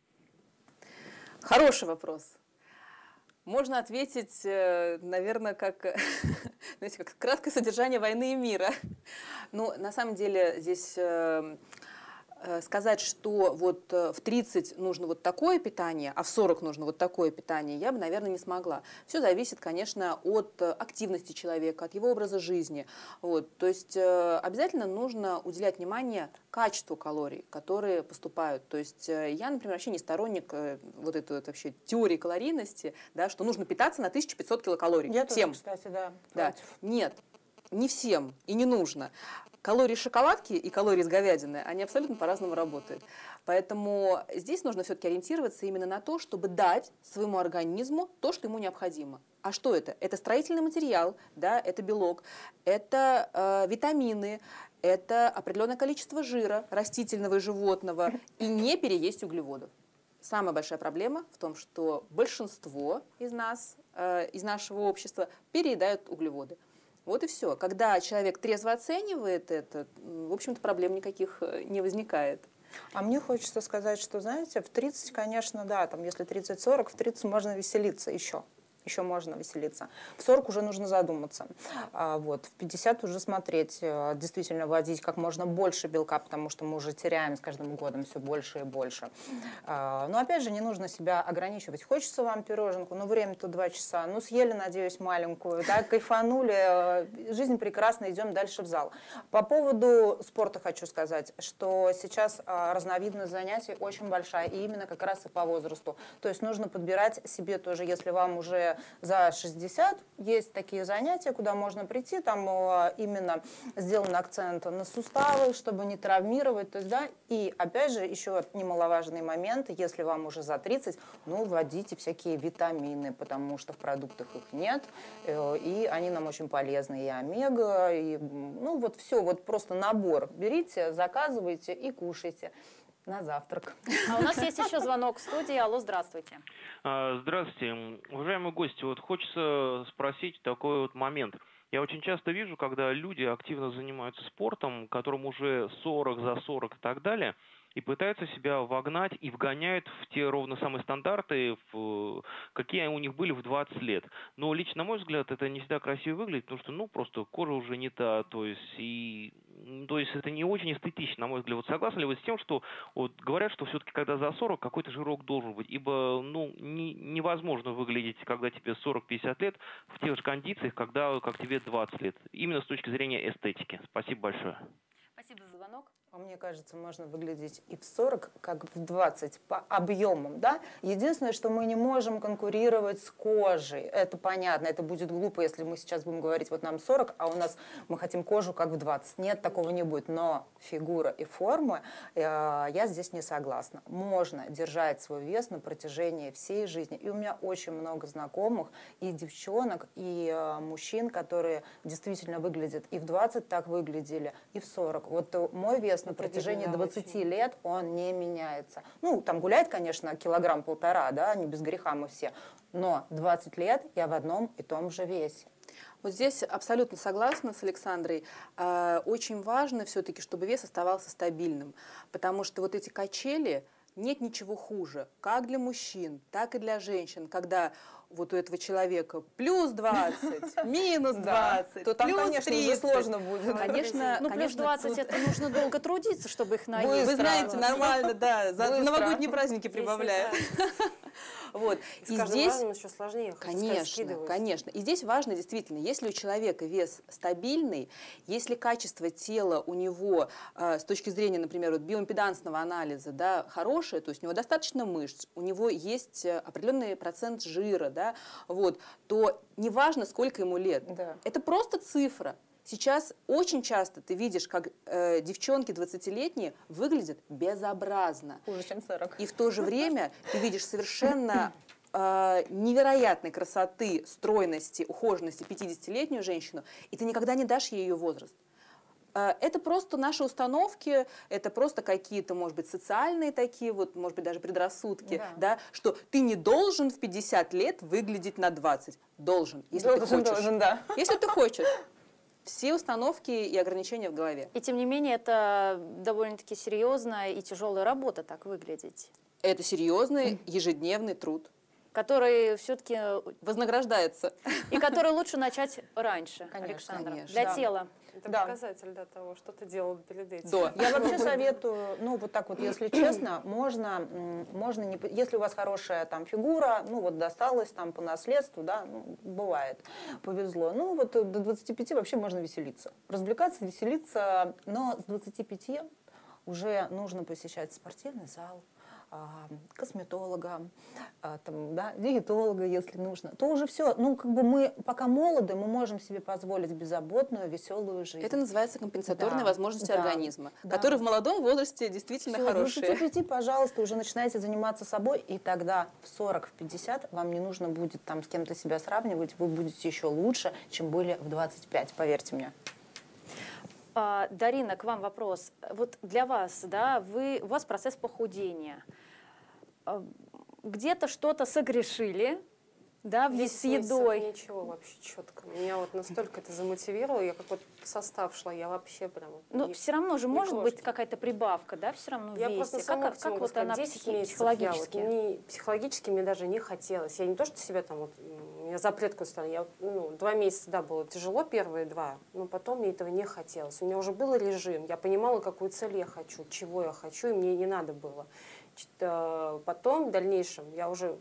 Хороший вопрос. Можно ответить, э, наверное, как, знаете, как краткое содержание войны и мира. Ну, на самом деле здесь э, э, сказать, что вот э, в 30 нужно вот такое питание, а в 40 нужно вот такое питание, я бы, наверное, не смогла. Все зависит, конечно, от э, активности человека, от его образа жизни. Вот. То есть э, обязательно нужно уделять внимание качеству калорий, которые поступают. То есть э, я, например, вообще не сторонник э, вот этой вот вообще теории калорийности, да, что нужно питаться на 1500 килокалорий. Я тоже, Всем. кстати, да, Да. Нет, не всем и не нужно. Калории шоколадки и калории из говядины, они абсолютно по-разному работают. Поэтому здесь нужно все-таки ориентироваться именно на то, чтобы дать своему организму то, что ему необходимо. А что это? Это строительный материал, да, это белок, это э, витамины, это определенное количество жира растительного и животного, и не переесть углеводов. Самая большая проблема в том, что большинство из нас, э, из нашего общества, переедают углеводы. Вот и все. Когда человек трезво оценивает это, в общем-то, проблем никаких э, не возникает. А мне хочется сказать, что, знаете, в 30, конечно, да, там, если 30-40, в 30 можно веселиться еще. Еще можно веселиться. В 40 уже нужно задуматься. А, вот, в 50 уже смотреть, э, действительно вводить как можно больше белка, потому что мы уже теряем с каждым годом все больше и больше. А, но опять же, не нужно себя ограничивать. Хочется вам пироженку, но время-то 2 часа. Ну, съели, надеюсь, маленькую, да, кайфанули, э, жизнь прекрасна, идем дальше в зал. По поводу спорта хочу сказать, что сейчас а, разновидность занятий очень большая, и именно как раз и по возрасту. То есть нужно подбирать себе тоже, если вам уже за 60, есть такие занятия, куда можно прийти, там а, именно сделан акцент на суставы, чтобы не травмировать. То есть, да, и опять же, еще немаловажный момент, если вам уже за 30, ну, вводите всякие витамины, потому что в продуктах их нет, э, и они нам очень полезны, и омега, и, ну, вот все, вот просто набор. Берите, заказывайте и кушайте на завтрак. А у нас есть еще звонок в студии. Алло, здравствуйте. А, Здравствуйте, уважаемые гости. Вот хочется спросить такой вот момент. Я очень часто вижу, когда люди активно занимаются спортом, которым уже 40, за 40 и так далее, и пытаются себя вогнать и вгоняют в те ровно самые стандарты, в, какие у них были в 20 лет. Но лично, на мой взгляд, это не всегда красиво выглядит, потому что, ну, просто кожа уже не та, то есть, и, то есть это не очень эстетично, на мой взгляд. Вот согласны ли вы с тем, что вот говорят, что все-таки когда за 40 какой-то жирок должен быть, ибо, ну, не, невозможно выглядеть, когда тебе 40-50 лет, в тех же кондициях, когда, как тебе 20 лет. Именно с точки зрения эстетики. Спасибо большое. Спасибо за. А мне кажется, можно выглядеть и в 40, как в 20 по объемам, да? Единственное, что мы не можем конкурировать с кожей. Это понятно, это будет глупо, если мы сейчас будем говорить, вот нам 40, а у нас мы хотим кожу как в 20. Нет, такого не будет. Но фигура и форма, э, я здесь не согласна. Можно держать свой вес на протяжении всей жизни. И у меня очень много знакомых и девчонок, и э, мужчин, которые действительно выглядят и в 20 так выглядели, и в 40. Вот э, мой вес на протяжении 20 лет он не меняется. Ну, там гуляет, конечно, килограмм-полтора, да, не без греха мы все, но 20 лет я в одном и том же весе. Вот здесь абсолютно согласна с Александрой. А, очень важно все-таки, чтобы вес оставался стабильным, потому что вот эти качели, нет ничего хуже, как для мужчин, так и для женщин, когда вот у этого человека плюс 20, минус 20, то там, конечно, 30. уже сложно будет. Конечно, Ну, плюс конечно, 20 это нужно долго трудиться, чтобы их наесть. Вы знаете, нормально, да, за новогодние праздники прибавляем. Вот. И каждым здесь разом еще сложнее. Конечно, конечно. И здесь важно действительно, если у человека вес стабильный, если качество тела у него э, с точки зрения, например, вот биоимпедансного анализа, да, хорошее, то есть у него достаточно мышц, у него есть э, определенный процент жира, да, вот, то неважно, сколько ему лет. Да. Это просто цифра. Сейчас очень часто ты видишь, как э, девчонки 20-летние выглядят безобразно. Хуже, чем 40. И в то же время ты видишь совершенно э, невероятной красоты, стройности, ухоженности 50-летнюю женщину, и ты никогда не дашь ей ее возраст. Э, Это просто наши установки, это просто какие-то, может быть, социальные такие, вот, может быть, даже предрассудки, Да. да. что ты не должен в 50 лет выглядеть на 20. Должен, если ты Должен, хочешь. должен, да. Если ты хочешь. Все установки и ограничения в голове. И тем не менее, это довольно-таки серьезная и тяжелая работа так выглядеть, Это серьезный ежедневный труд. который все-таки Вознаграждается. и который лучше начать раньше, Конечно, Александра, конечно. для Да. тела. Это Да. показатель да, того, что ты делал перед этим. До. Я вообще советую, ну вот так вот, если честно, можно, можно не, если у вас хорошая там фигура, ну вот досталась там по наследству, да, ну, бывает, повезло. Ну вот до 25 вообще можно веселиться, развлекаться, веселиться, но с 25 уже нужно посещать спортивный зал, косметолога, а, там, да, диетолога, если нужно, то уже все. Ну, как бы мы, пока молоды, мы можем себе позволить беззаботную, веселую жизнь. Это называется компенсаторные Да, возможности да, организма, да. которые в молодом возрасте действительно Всё, с хорошие. 25, пожалуйста, уже начинаете заниматься собой, и тогда в 40, в 50 вам не нужно будет там с кем-то себя сравнивать, вы будете еще лучше, чем были в 25, поверьте мне. А, Дарина, к вам вопрос. Вот для вас, да, вы, у вас процесс похудения. А, Где-то что-то согрешили, да, в- с 10 месяцев едой. Ничего вообще четко. Меня вот настолько это замотивировало, я как вот состав шла, я вообще прям... Но не- все равно же может быть крошки. какая-то прибавка, да, все равно в Я весе. просто как, как, как вот сказать, она 10 психи- психологически? Я вот не, психологически мне даже не хотелось. Я не то, что себя там вот, меня запрет какой-то стал. Я ну, два месяца, да, было тяжело первые два, но потом мне этого не хотелось. У меня уже был режим, я понимала, какую цель я хочу, чего я хочу, и мне не надо было. Э, Потом, в дальнейшем, я уже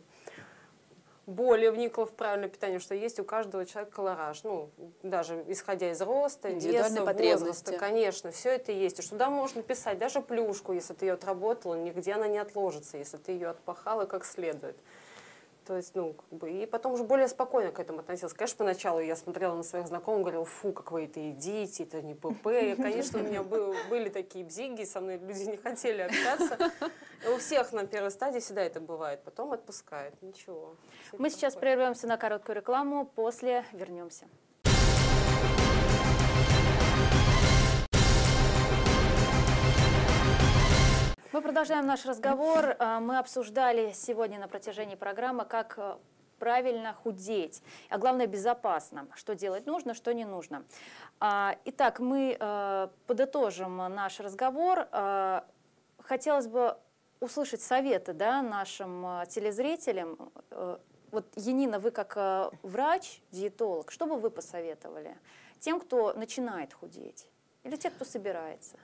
более вникла в правильное питание, что есть у каждого человека колораж. Ну, даже исходя из роста, веса, возраста, конечно, все это есть. И туда можно писать, даже плюшку, если ты ее отработала, нигде она не отложится, если ты ее отпахала как следует. То есть, ну, как бы, и потом уже более спокойно к этому относилась. Конечно, поначалу я смотрела на своих знакомых, говорила, фу, как вы это едите, это не ПП. И, конечно, у меня был- были такие бзиги, со мной люди не хотели общаться. И у всех на первой стадии всегда это бывает, потом отпускает. Ничего. Мы сейчас проходит. прервемся на короткую рекламу, после вернемся. Мы продолжаем наш разговор. А, Мы обсуждали сегодня на протяжении программы, как э, правильно худеть, а главное безопасно, что делать нужно, что не нужно. А, Итак, мы э, подытожим наш разговор. Хотелось бы услышать советы да, нашим э, телезрителям. Э, вот, Енина, вы как э, врач, диетолог, что бы вы посоветовали тем, кто начинает худеть? Или те, кто собирается?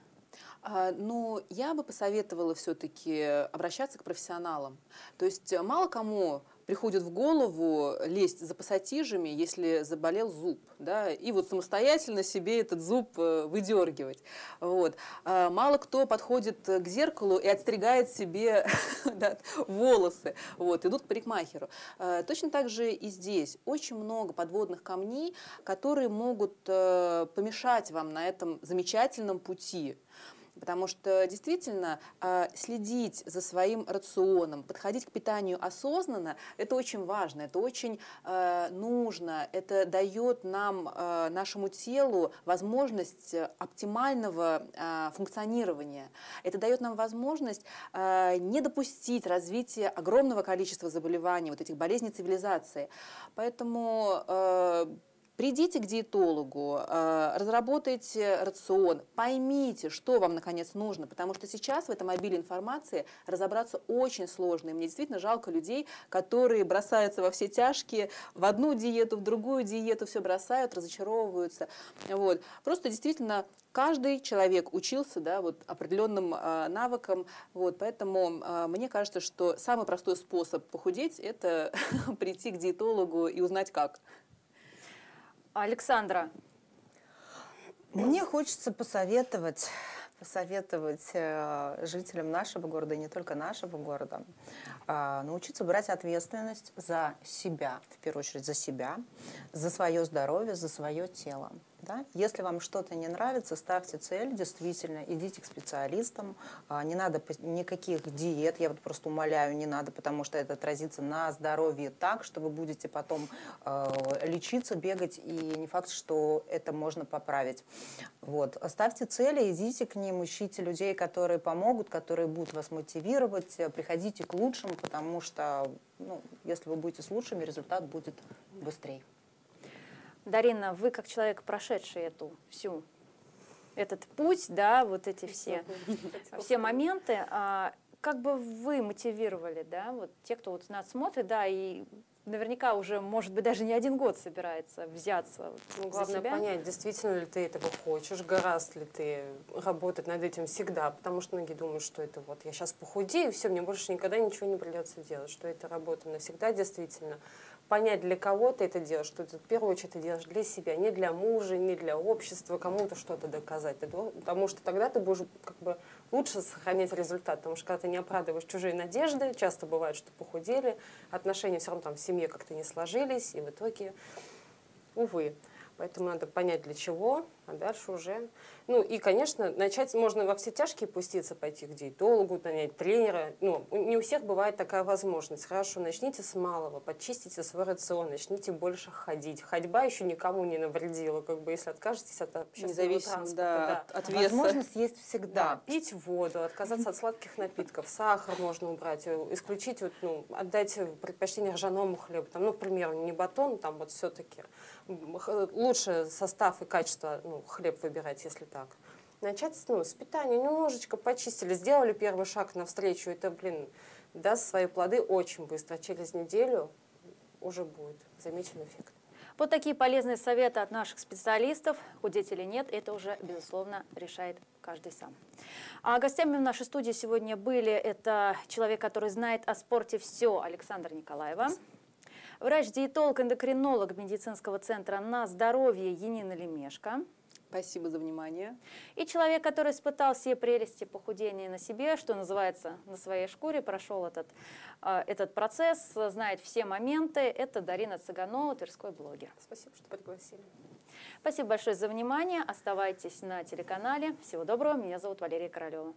А, ну, я бы посоветовала все-таки обращаться к профессионалам. То есть мало кому приходит в голову лезть за пассатижами, если заболел зуб, да, и вот самостоятельно себе этот зуб э, выдергивать. Вот. А мало кто подходит к зеркалу и отстригает себе да, волосы, вот, идут к парикмахеру. А, точно так же и здесь. Очень много подводных камней, которые могут э, помешать вам на этом замечательном пути. Потому что действительно а, следить за своим рационом, подходить к питанию осознанно, это очень важно, это очень а, нужно, это дает нам, а, нашему телу возможность оптимального функционирования. Это дает нам возможность не допустить развития огромного количества заболеваний, вот этих болезней цивилизации. Поэтому Придите к диетологу, э, разработайте рацион, поймите, что вам наконец нужно, потому что сейчас в этом обилии информации разобраться очень сложно. И мне действительно жалко людей, которые бросаются во все тяжкие, в одну диету, в другую диету, все бросают, разочаровываются. Вот. Просто действительно каждый человек учился да, вот, определенным э, навыкам, вот, поэтому э, мне кажется, что самый простой способ похудеть – это прийти к диетологу и узнать как. Александра. Мне хочется посоветовать, посоветовать э, жителям нашего города, и не только нашего города, э, научиться брать ответственность за себя, в первую очередь за себя, за свое здоровье, за свое тело. Да? Если вам что-то не нравится, ставьте цель, действительно, идите к специалистам, а, не надо никаких диет, я вот просто умоляю, не надо, потому что это отразится на здоровье так, что вы будете потом э, лечиться, бегать, и не факт, что это можно поправить. Вот. Ставьте цели, идите к ним, ищите людей, которые помогут, которые будут вас мотивировать, приходите к лучшим, потому что ну, если вы будете с лучшими, результат будет быстрее. Дарина, вы как человек, прошедший эту всю этот путь, да, вот эти все, все моменты, а, как бы вы мотивировали, да, вот те, кто вот нас смотрит, да, и наверняка уже, может быть, даже не один год собирается взяться ну, главное себя. понять, действительно ли ты этого хочешь, гораздо ли ты работать над этим всегда, потому что многие думают, что это вот я сейчас похудею, все, мне больше никогда ничего не придется делать, что это работа навсегда действительно понять, для кого ты это делаешь, что ты в первую очередь ты делаешь для себя, не для мужа, не для общества, кому-то что-то доказать. Потому что тогда ты будешь как бы лучше сохранять результат, потому что когда ты не оправдываешь чужие надежды, часто бывает, что похудели, отношения все равно там в семье как-то не сложились, и в итоге, увы. Поэтому надо понять, для чего, а дальше уже... Ну и, конечно, начать можно во все тяжкие пуститься, пойти к диетологу, нанять тренера. Ну, не у всех бывает такая возможность. Хорошо, начните с малого, подчистите свой рацион, начните больше ходить. Ходьба еще никому не навредила, как бы, если откажетесь от общественного Независимо, транспорта. Да, Да. от, от веса. Возможность есть всегда. Да, пить воду, отказаться от сладких напитков, сахар можно убрать, э, исключить, вот, ну, отдать предпочтение ржаному хлебу. Там, ну, к примеру, не батон, там вот все-таки лучше состав и качество ну, хлеб выбирать, если так. Начать ну, с питания, немножечко почистили, сделали первый шаг навстречу, это, блин, даст свои плоды очень быстро. Через неделю уже будет замечен эффект. Вот такие полезные советы от наших специалистов. Худеть или нет, это уже, безусловно, решает каждый сам. А гостями в нашей студии сегодня были это человек, который знает о спорте все, Александр Николаева. Врач-диетолог, эндокринолог медицинского центра «На здоровье» Енина Лемешко. Спасибо за внимание. И человек, который испытал все прелести похудения на себе, что называется, на своей шкуре, прошел этот, э, этот процесс, знает все моменты, это Дарина Цыганова, тверской блогер. Спасибо, что пригласили. Спасибо большое за внимание. Оставайтесь на телеканале. Всего доброго. Меня зовут Валерия Королева.